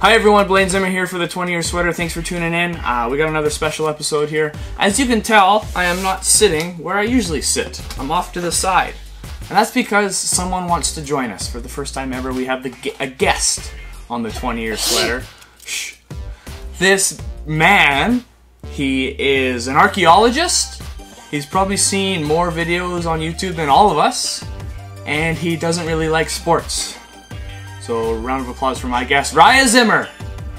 Hi everyone, Blaine Zimmer here for the 20 year sweater. Thanks for tuning in. Uh, we got another special episode here. As you can tell, I am not sitting where I usually sit. I'm off to the side. And that's because someone wants to join us. For the first time ever, we have the, a guest on the 20 year sweater. Shh. This man, he is an archaeologist. He's probably seen more videos on YouTube than all of us. And he doesn't really like sports. So, round of applause for my guest, Raya Zimmer.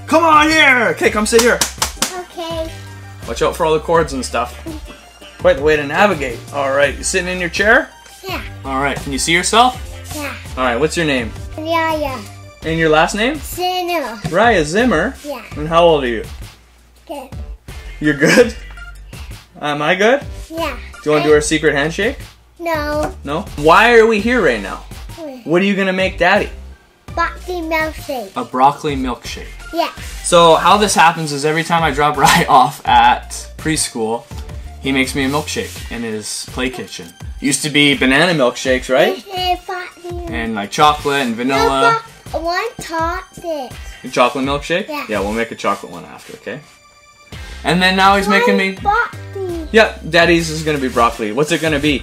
Come on here. Okay, come sit here. Okay. Watch out for all the cords and stuff. Quite the way to navigate. All right, you sitting in your chair? Yeah. All right, can you see yourself? Yeah. All right, what's your name? Yeah, yeah. And your last name? Sinner. Raya Zimmer. Yeah. And how old are you? Good. You're good? Am I good? Yeah. Do you want to do our secret handshake? No. No? Why are we here right now? What are you gonna make daddy? Boxy milkshake. A broccoli milkshake. Yeah. So how this happens is every time I drop Rye off at preschool, he makes me a milkshake in his play kitchen. Used to be banana milkshakes, right? And like chocolate and vanilla. No, one six. A chocolate milkshake? Yeah. Yeah, we'll make a chocolate one after, okay? And then now he's making me. Boxy. Yeah, daddy's is gonna be broccoli. What's it gonna be?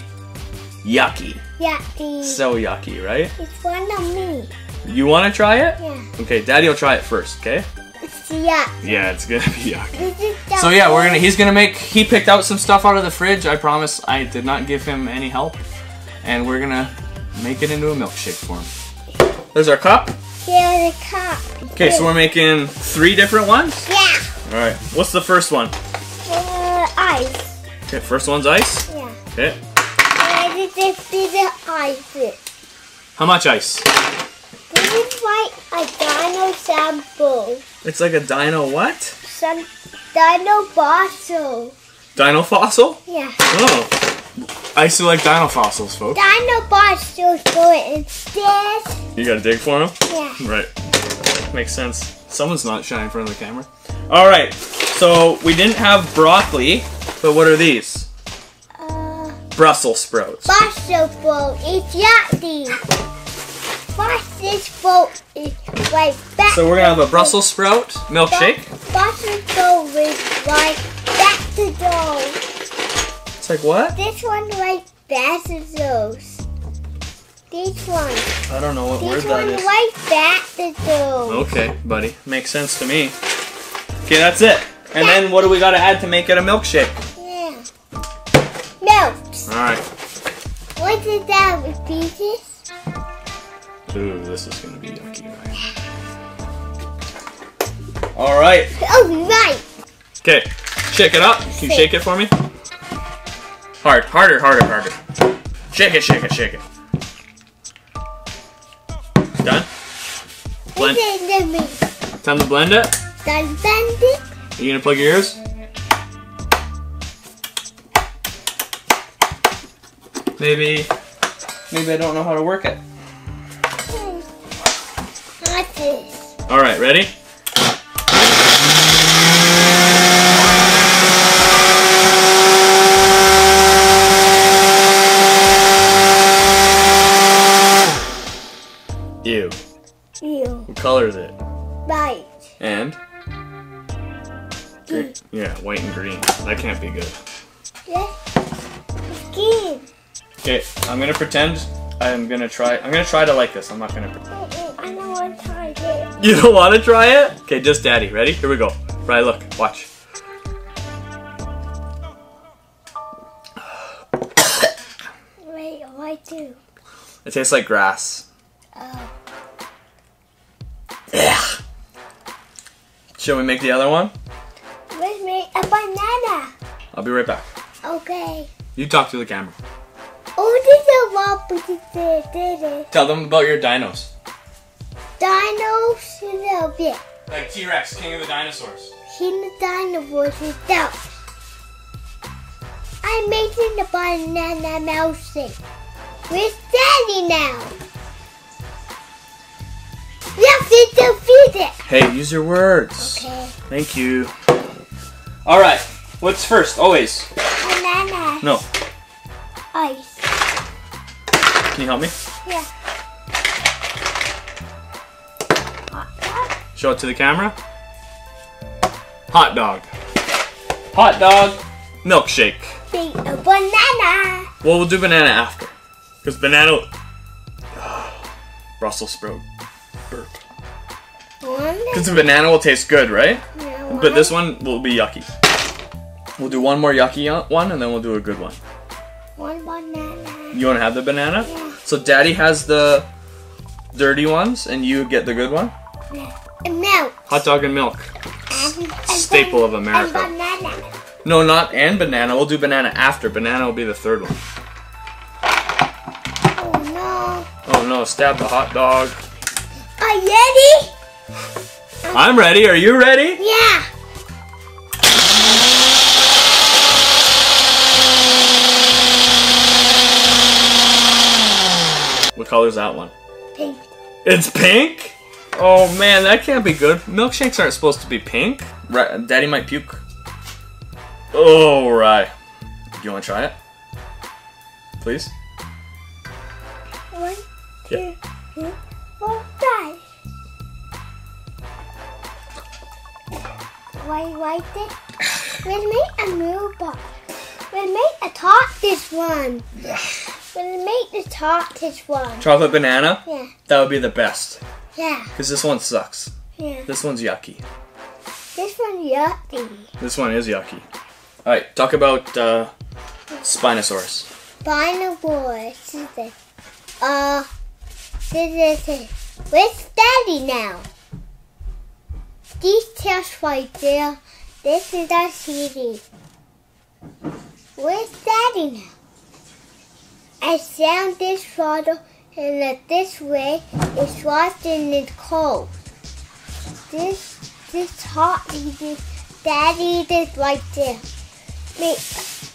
Yucky. Yucky. So yucky, right? It's one of me. You wanna try it? Yeah. Okay, daddy will try it first, okay? It's yuck. Yeah, it's gonna be yucky. This is the So yeah, we're gonna. He's gonna make. He picked out some stuff out of the fridge. I promise. I did not give him any help, and we're gonna make it into a milkshake for him. There's our cup. Here's a cup. Okay, so we're making three different ones. Yeah. All right. What's the first one? Uh, ice. Okay, first one's ice. Yeah. Okay. And this is the ice. How much ice? Is like a dino sample. It's like a dino what? Some dino bottle. Dino fossil? Yeah. Oh. I used to like dino fossils, folks. Dino bottles go instead. You gotta dig for them? Yeah. Right. Makes sense. Someone's not shy in front of the camera. All right. So we didn't have broccoli, but what are these? Uh, Brussels sprouts. Brussels sprouts. It's yucky. Bottle bowl is like back. So we're gonna have a Brussels sprout milkshake. Bottle bowl is like back to dough. It's like what? This one like vegetables. This one. I don't know what word This that one is. like vegetables. Okay, buddy. Makes sense to me. Okay, that's it. And then what do we gotta add to make it a milkshake? Yeah. Milk. All right. What is that with pieces? Ooh, this is gonna be yucky. Right? All right. Oh, right. Okay, shake it up. Can you shake it for me? Hard, harder, harder, harder. Shake it, shake it, shake it. Done? Blend. This is the meat. Time to blend it. Done bend it. You gonna plug your ears? Maybe, maybe I don't know how to work it. All right, ready? Ew. Ew. What color is it? Right. And? Green. Yeah, white and green. That can't be good. Yes. Skin. Okay, I'm gonna pretend I'm gonna try. I'm gonna try to like this. I'm not gonna. Pre- you don't want to try it? Okay, just daddy. Ready? Here we go. Right, look. Watch. Wait, I do. It tastes like grass. Oh. Ugh. Shall we make the other one? Let's make a banana. I'll be right back. Okay. You talk to the camera. Oh, this is what we did. Tell them about your dinos. Dinos a little bit. Like T Rex, king of the dinosaurs. He the dinosaurs is out. I'm making the banana milkshake. We're standing now. Yes, it's defeated. Hey, use your words. Okay. Thank you. All right. What's first? Always. Banana. No. Ice. Can you help me? Yeah. Show it to the camera. Hot dog. Hot dog. Milkshake. Be a banana. Well, we'll do banana after. Because banana. Brussels sprout. Burp. Because the banana will taste good, right? no, But this one will be yucky. We'll do one more yucky uh, one and then we'll do a good one. One banana. You want to have the banana? Yeah. So daddy has the dirty ones and you get the good one? And milk. Hot dog and milk. And, and Staple of America. And banana. No, not and banana. We'll do banana after. Banana will be the third one. Oh no. Oh no, stab the hot dog. Are you ready? I'm ready. Are you ready? Yeah. What color's that one? Pink. It's pink? Oh man, that can't be good. Milkshakes aren't supposed to be pink. Right, Daddy might puke. Oh, right. You want to try it? Please? One, Yeah. two, three, four, five. Why why did we'll make a robot. We'll make a tortoise one. We'll make the tortoise one. Chocolate banana? Yeah, That would be the best. Yeah, Because this one sucks. yeah. This one's yucky. This one yucky. This one is yucky. Alright, talk about uh, Spinosaurus. Spinosaurus. Is. Uh, this is it. Where's Daddy now? These tests right there. This is our CD. Where's Daddy now? I found this photo and that this way it's washed and it's cold. This this hot this Daddy is right there. Wait,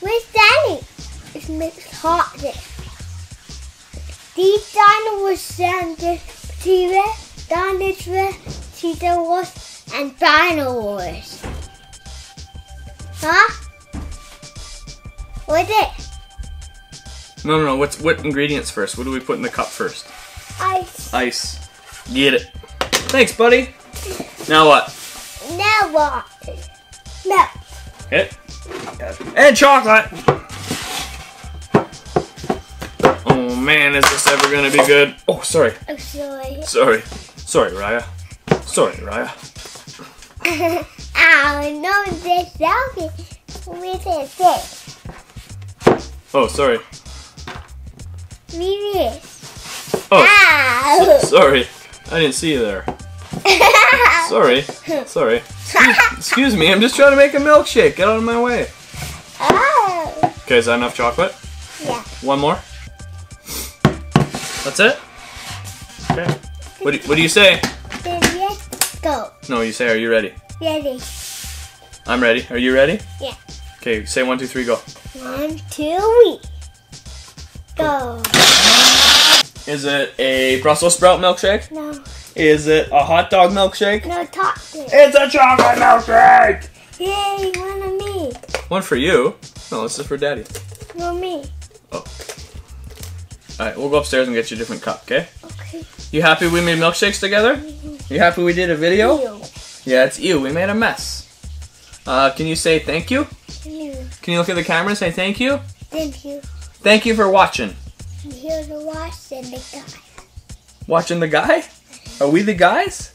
where's Daddy? It's mixed hot there. These dinosaurs and T-Rex, dinosaurs, T-Rex, and dinosaurs. Huh? What's it? No, no, no. What's what ingredients first? What do we put in the cup first? Ice. Ice. Get it. Thanks, buddy. Now what? Now what? Milk. Hit. And chocolate. Oh man, is this ever gonna be good? Oh, sorry. I'm sorry. Sorry. Sorry, Raya. Sorry, Raya. I know this selfie with it. This. Oh, sorry. Me this. Oh, Ow. sorry. I didn't see you there. Sorry. Sorry. Excuse, excuse me, I'm just trying to make a milkshake. Get out of my way. oh. Okay, is that enough chocolate? Yeah. One more? That's it? Okay. What do, what do you say? Then let's go. No, you say, are you ready? Ready? I'm ready. Are you ready? Yeah. Okay, say one, two, three, go. One, two, three. Go. Is it a Brussels sprout milkshake? No, Is it a hot dog milkshake? no, talk to It's a chocolate milkshake! Yay, one of me. One for you. No, this is for daddy. No, me. Oh. Alright, we'll go upstairs and get you a different cup, okay? Okay. You happy we made milkshakes together? You happy we did a video? You. Yeah, it's you. We made a mess. Uh, can you say thank you? You. Can you look at the camera and say thank you? Thank you. Thank you for watching. Here's the wash and the guy. Watching the guy? Are we the guys?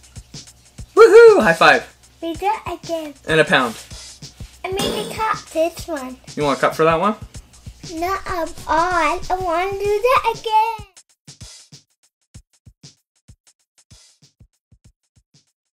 Woohoo! High five. We do it again. And a pound. I made the cup this one. You want a cup for that one? Not up um, on. Oh, I want to do that again.